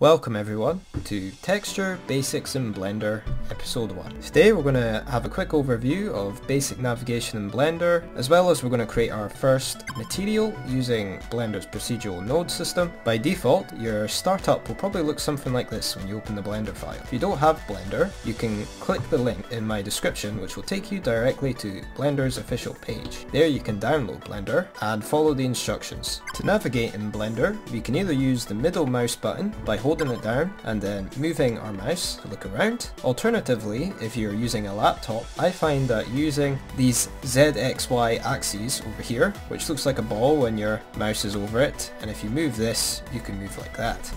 Welcome everyone to Texture Basics in Blender episode 1. Today we're going to have a quick overview of basic navigation in Blender as well as we're going to create our first material using Blender's procedural node system. By default your startup will probably look something like this when you open the Blender file. If you don't have Blender you can click the link in my description which will take you directly to Blender's official page. There you can download Blender and follow the instructions. To navigate in Blender we can either use the middle mouse button by holding it down and then moving our mouse to look around. Alternatively, if you're using a laptop, I find that using these ZXY axes over here, which looks like a ball when your mouse is over it, and if you move this, you can move like that.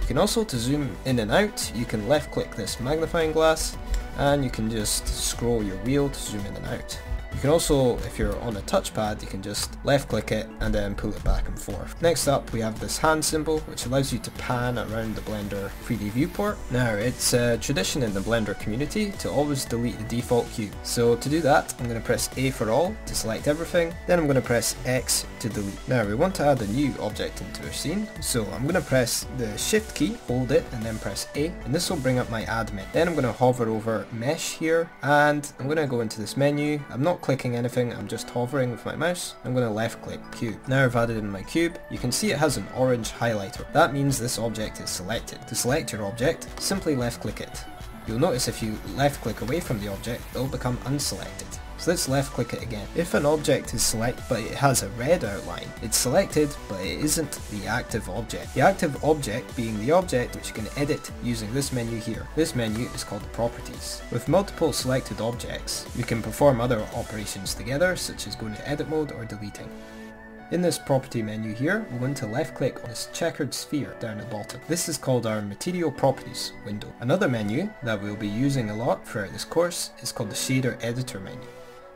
You can also, to zoom in and out, you can left click this magnifying glass and you can just scroll your wheel to zoom in and out. Can also, if you're on a touchpad, you can just left click it and then pull it back and forth. Next up we have this hand symbol which allows you to pan around the Blender 3D viewport. Now it's a tradition in the Blender community to always delete the default cube. So to do that I'm going to press A for all to select everything, then I'm going to press X to delete. Now we want to add a new object into our scene, so I'm going to press the shift key, hold it and then press A and this will bring up my admin. Then I'm going to hover over mesh here and I'm going to go into this menu. I'm not clicking anything, I'm just hovering with my mouse. I'm going to left click cube. Now I've added in my cube, you can see it has an orange highlighter. That means this object is selected. To select your object, simply left click it. You'll notice if you left click away from the object, it will become unselected. So let's left click it again. If an object is selected but it has a red outline, it's selected but it isn't the active object. The active object being the object which you can edit using this menu here. This menu is called properties. With multiple selected objects, you can perform other operations together such as going to edit mode or deleting. In this property menu here, we're going to left click on this checkered sphere down at the bottom. This is called our material properties window. Another menu that we'll be using a lot throughout this course is called the shader editor menu.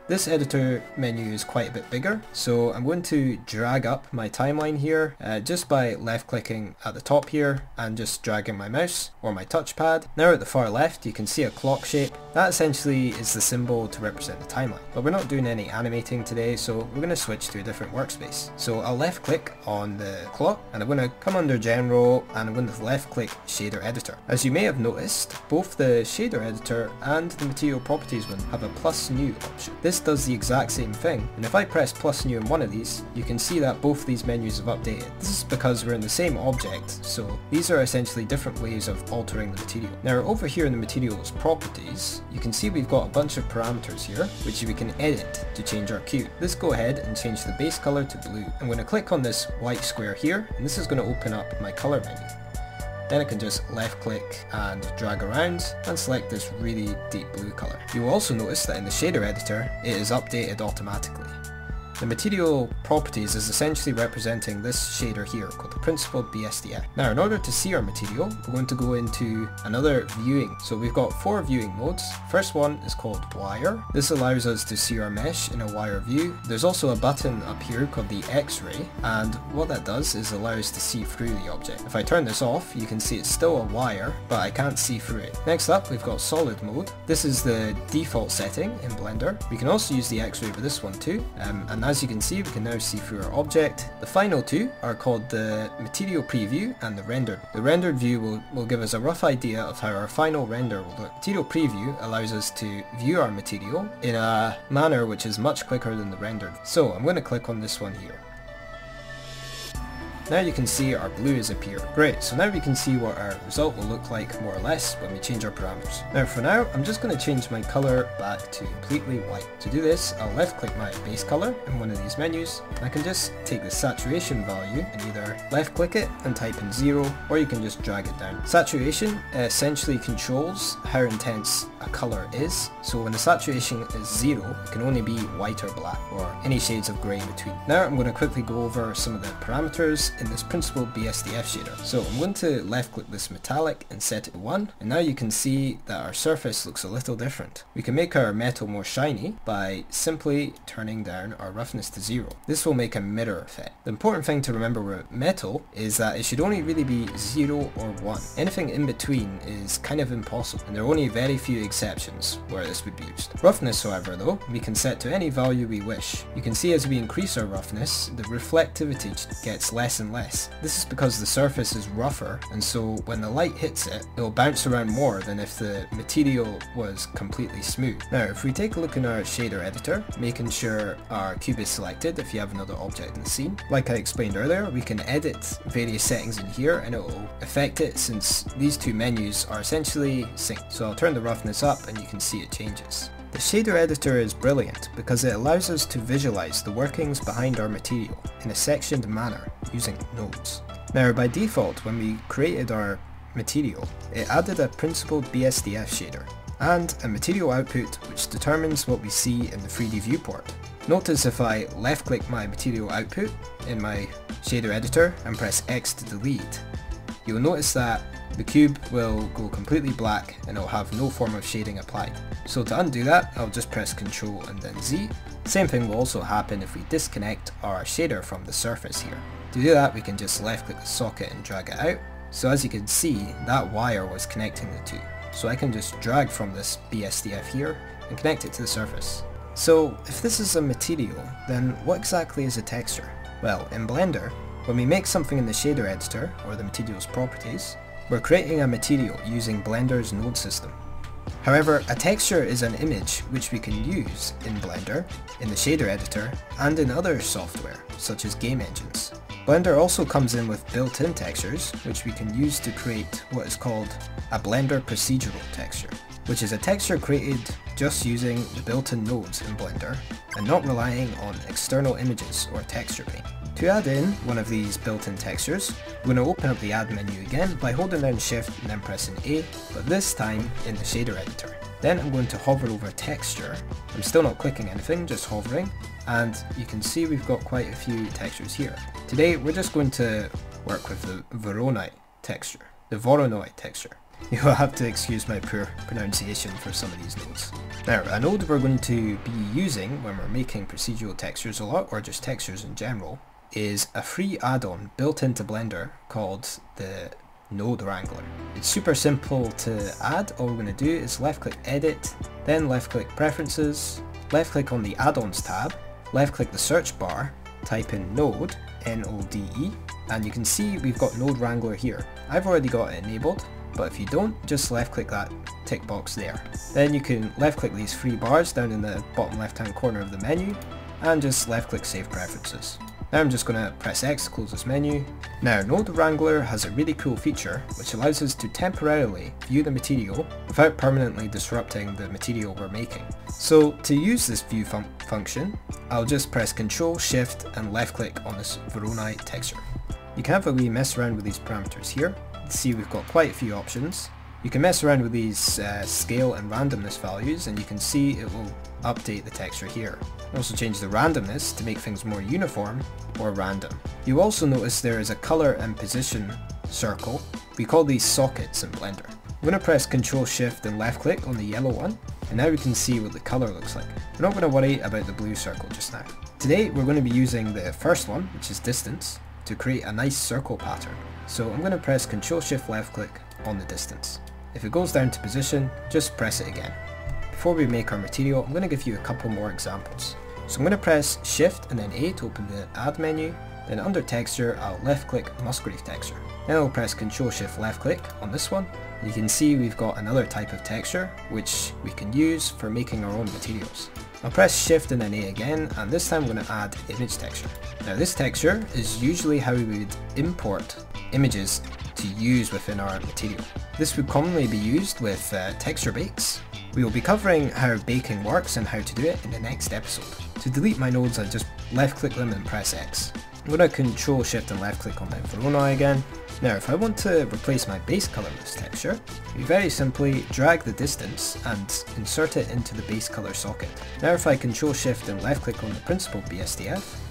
This editor menu is quite a bit bigger, so I'm going to drag up my timeline here uh, just by left clicking at the top here and just dragging my mouse or my touchpad. Now at the far left you can see a clock shape. That essentially is the symbol to represent the timeline. But we're not doing any animating today so we're going to switch to a different workspace. So I'll left click on the clock and I'm going to come under general and I'm going to left click shader editor. As you may have noticed, both the shader editor and the material properties one have a plus new option. This does the exact same thing, and if I press plus new in one of these, you can see that both these menus have updated. This is because we're in the same object, so these are essentially different ways of altering the material. Now over here in the materials properties, you can see we've got a bunch of parameters here, which we can edit to change our cube. Let's go ahead and change the base color to blue. I'm going to click on this white square here, and this is going to open up my color menu. Then I can just left click and drag around and select this really deep blue colour. You will also notice that in the shader editor it is updated automatically. The material properties is essentially representing this shader here called the principled BSDF. Now in order to see our material, we're going to go into another viewing. So we've got four viewing modes. First one is called wire. This allows us to see our mesh in a wire view. There's also a button up here called the X-ray and what that does is allow us to see through the object. If I turn this off, you can see it's still a wire, but I can't see through it. Next up, we've got solid mode. This is the default setting in Blender. We can also use the X-ray for this one too, um, and as you can see, we can now see through our object. The final two are called the material preview and the rendered. The rendered view will, will give us a rough idea of how our final render will look. Material preview allows us to view our material in a manner which is much quicker than the rendered. So I'm going to click on this one here. Now you can see our blue has appeared. Great, so now we can see what our result will look like more or less when we change our parameters. Now for now, I'm just going to change my colour back to completely white. To do this, I'll left click my base colour in one of these menus, I can just take the saturation value and either left click it and type in 0, or you can just drag it down. Saturation essentially controls how intense a colour is, so when the saturation is 0, it can only be white or black, or any shades of grey in between. Now I'm going to quickly go over some of the parameters in this principled BSDF shader. So I'm going to left click this metallic and set it to 1 and now you can see that our surface looks a little different. We can make our metal more shiny by simply turning down our roughness to 0. This will make a mirror effect. The important thing to remember with metal is that it should only really be 0 or 1. Anything in between is kind of impossible and there are only very few exceptions where this would be used. Roughness however though, we can set to any value we wish. You can see as we increase our roughness, the reflectivity gets less and and less. This is because the surface is rougher and so when the light hits it, it will bounce around more than if the material was completely smooth. Now if we take a look in our shader editor, making sure our cube is selected if you have another object in the scene, like I explained earlier, we can edit various settings in here and it will affect it since these two menus are essentially synced. So I'll turn the roughness up and you can see it changes. The shader editor is brilliant because it allows us to visualize the workings behind our material in a sectioned manner using nodes. Now by default when we created our material, it added a principled BSDF shader and a material output which determines what we see in the 3D viewport. Notice if I left click my material output in my shader editor and press X to delete, you'll notice that the cube will go completely black and it'll have no form of shading applied. So to undo that, I'll just press Ctrl and then Z. Same thing will also happen if we disconnect our shader from the surface here. To do that, we can just left click the socket and drag it out. So as you can see, that wire was connecting the two. So I can just drag from this BSDF here and connect it to the surface. So if this is a material, then what exactly is a texture? Well, in Blender, when we make something in the shader editor, or the material's properties, we're creating a material using Blender's node system. However, a texture is an image which we can use in Blender, in the shader editor, and in other software, such as game engines. Blender also comes in with built-in textures, which we can use to create what is called a Blender procedural texture, which is a texture created just using the built-in nodes in Blender, and not relying on external images or texture paint. To add in one of these built-in textures, we're going to open up the add menu again by holding down shift and then pressing A, but this time in the shader editor. Then I'm going to hover over texture. I'm still not clicking anything, just hovering, and you can see we've got quite a few textures here. Today we're just going to work with the Voronoi texture, the Voronoi texture. You'll have to excuse my poor pronunciation for some of these nodes. Now, a node we're going to be using when we're making procedural textures a lot, or just textures in general, is a free add-on built into Blender called the Node Wrangler. It's super simple to add. All we're going to do is left click edit, then left click preferences, left click on the add-ons tab, left click the search bar, type in node, N-O-D-E, and you can see we've got Node Wrangler here. I've already got it enabled, but if you don't, just left click that tick box there. Then you can left click these three bars down in the bottom left hand corner of the menu, and just left click save preferences. Now I'm just going to press X to close this menu. Now Node Wrangler has a really cool feature which allows us to temporarily view the material without permanently disrupting the material we're making. So to use this view fun function, I'll just press Ctrl, Shift and left click on this Voronoi texture. You can have a wee mess around with these parameters here. See we've got quite a few options. You can mess around with these uh, scale and randomness values and you can see it will update the texture here. Also change the randomness to make things more uniform or random. You also notice there is a color and position circle. We call these sockets in Blender. I'm going to press Ctrl Shift and left click on the yellow one and now we can see what the color looks like. We're not going to worry about the blue circle just now. Today we're going to be using the first one, which is distance, to create a nice circle pattern. So I'm going to press Ctrl Shift left click on the distance. If it goes down to position, just press it again. Before we make our material, I'm going to give you a couple more examples. So I'm going to press Shift and then A to open the Add menu, then under Texture I'll left click Musgrave Texture. Then I'll press Ctrl Shift left click on this one. You can see we've got another type of texture which we can use for making our own materials. I'll press Shift and then A again, and this time I'm going to add image texture. Now this texture is usually how we would import images to use within our material. This would commonly be used with uh, texture bakes, we will be covering how baking works and how to do it in the next episode. To delete my nodes I just left click them and press X. I'm going to control shift and left click on my Voronoi again. Now if I want to replace my base color with this texture, we very simply drag the distance and insert it into the base color socket. Now if I control shift and left click on the principled BSDF,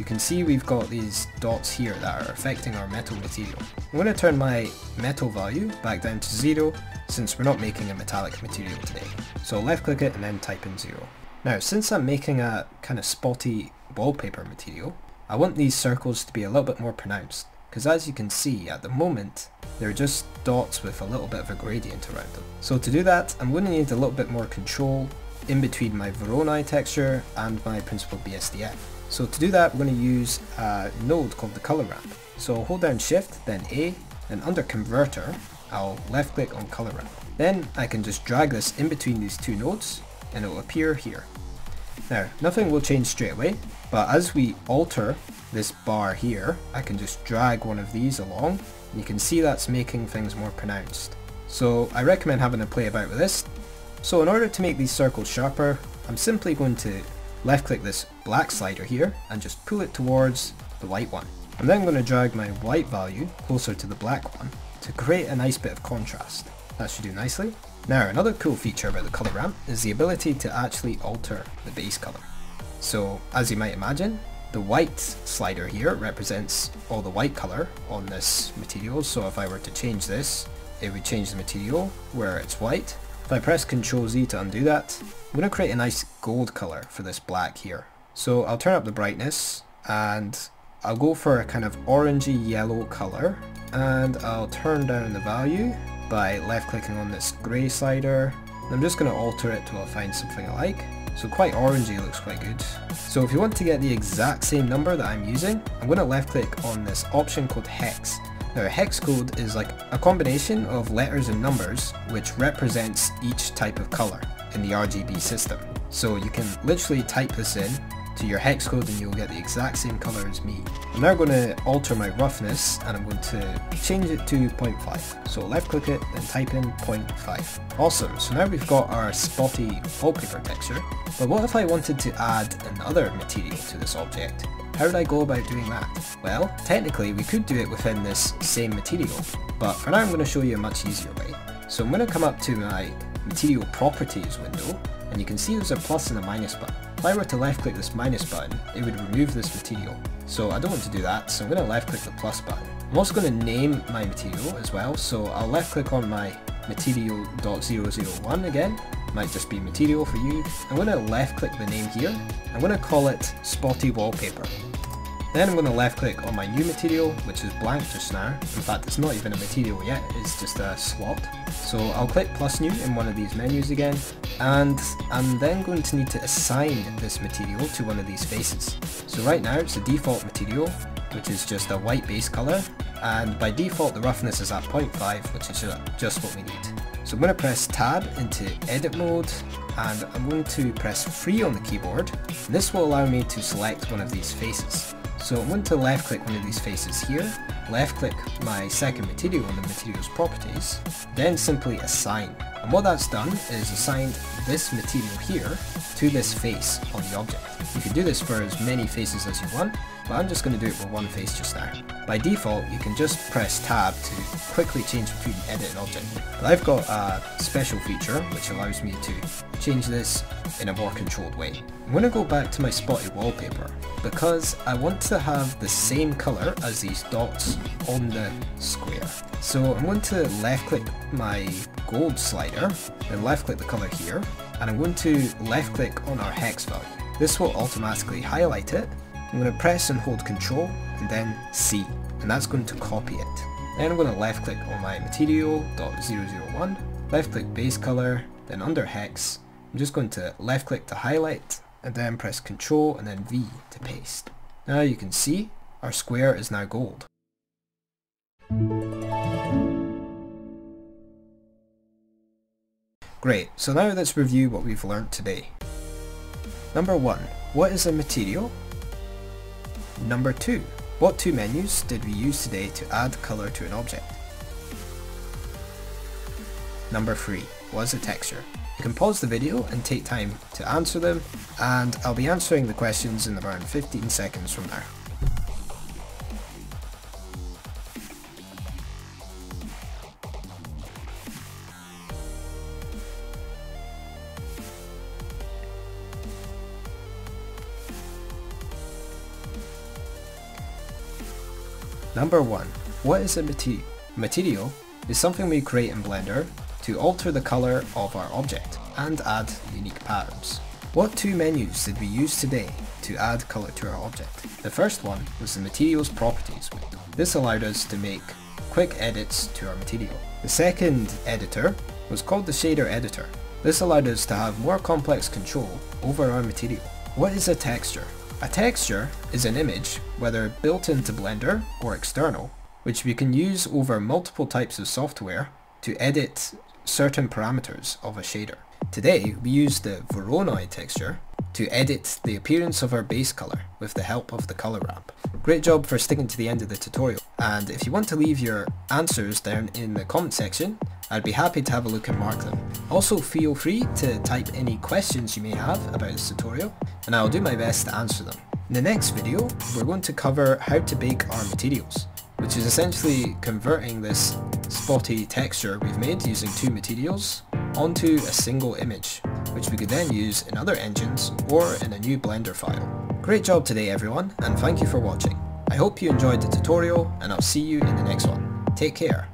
you can see we've got these dots here that are affecting our metal material. I'm going to turn my metal value back down to 0 since we're not making a metallic material today. So left click it and then type in 0. Now since I'm making a kind of spotty wallpaper material, I want these circles to be a little bit more pronounced because as you can see at the moment they're just dots with a little bit of a gradient around them. So to do that I'm going to need a little bit more control in between my Voronoi texture and my principled BSDF. So to do that, we're going to use a node called the color ramp. So hold down shift, then A, and under converter, I'll left click on color ramp. Then I can just drag this in between these two nodes and it will appear here. Now, nothing will change straight away, but as we alter this bar here, I can just drag one of these along, and you can see that's making things more pronounced. So I recommend having a play about with this. So in order to make these circles sharper, I'm simply going to left click this black slider here and just pull it towards the white one. I'm then going to drag my white value closer to the black one to create a nice bit of contrast. That should do nicely. Now another cool feature about the color ramp is the ability to actually alter the base color. So as you might imagine, the white slider here represents all the white color on this material, so if I were to change this, it would change the material where it's white. If I press Ctrl Z to undo that, I'm going to create a nice gold color for this black here. So I'll turn up the brightness and I'll go for a kind of orangey yellow color and I'll turn down the value by left clicking on this grey slider. I'm just going to alter it till I find something I like. So quite orangey looks quite good. So if you want to get the exact same number that I'm using, I'm going to left click on this option called hex. Now a hex code is like a combination of letters and numbers which represents each type of colour in the RGB system. So you can literally type this in to your hex code and you'll get the exact same color as me. I'm now going to alter my roughness and I'm going to change it to 0.5. So left click it, then type in 0.5. Awesome, so now we've got our spotty wallpaper texture, but what if I wanted to add another material to this object? How would I go about doing that? Well, technically we could do it within this same material, but for now I'm going to show you a much easier way. So I'm going to come up to my material properties window, and you can see there's a plus and a minus button. If I were to left click this minus button, it would remove this material. So I don't want to do that, so I'm going to left click the plus button. I'm also going to name my material as well, so I'll left click on my material.001 again, might just be material for you. I'm going to left click the name here, I'm going to call it spotty wallpaper. Then I'm going to left click on my new material, which is blank just now. In fact, it's not even a material yet, it's just a slot. So I'll click plus new in one of these menus again, and I'm then going to need to assign this material to one of these faces. So right now it's a default material, which is just a white base color, and by default the roughness is at 0.5, which is just what we need. So I'm going to press tab into edit mode, and I'm going to press free on the keyboard. This will allow me to select one of these faces. So I'm going to left click one of these faces here, left click my second material on the materials properties, then simply assign. And what that's done is assigned this material here to this face on the object. You can do this for as many faces as you want, but I'm just going to do it with one face just now. By default, you can just press tab to quickly change between edit and object. But I've got a special feature which allows me to change this in a more controlled way. I'm going to go back to my spotty wallpaper because I want to have the same colour as these dots on the square. So I'm going to left click my gold slider, then left click the colour here, and I'm going to left click on our hex value. This will automatically highlight it. I'm going to press and hold control and then C, and that's going to copy it. Then I'm going to left click on my material.001, left click base colour, then under hex, I'm just going to left click to highlight, and then press Ctrl and then V to paste. Now you can see our square is now gold. Great, so now let's review what we've learned today. Number 1. What is a material? Number 2. What two menus did we use today to add colour to an object? Number 3. was a texture? You can pause the video and take time to answer them, and I'll be answering the questions in around 15 seconds from now. Number 1. What is a material? Material is something we create in Blender to alter the colour of our object and add unique patterns. What two menus did we use today to add colour to our object? The first one was the materials properties window. This allowed us to make quick edits to our material. The second editor was called the shader editor. This allowed us to have more complex control over our material. What is a texture? A texture is an image, whether built into Blender or external, which we can use over multiple types of software to edit certain parameters of a shader. Today we use the Voronoi texture to edit the appearance of our base colour with the help of the colour ramp. Great job for sticking to the end of the tutorial and if you want to leave your answers down in the comment section I'd be happy to have a look and mark them. Also feel free to type any questions you may have about this tutorial and I'll do my best to answer them. In the next video we're going to cover how to bake our materials which is essentially converting this spotty texture we've made using two materials onto a single image, which we could then use in other engines or in a new Blender file. Great job today everyone, and thank you for watching. I hope you enjoyed the tutorial, and I'll see you in the next one. Take care.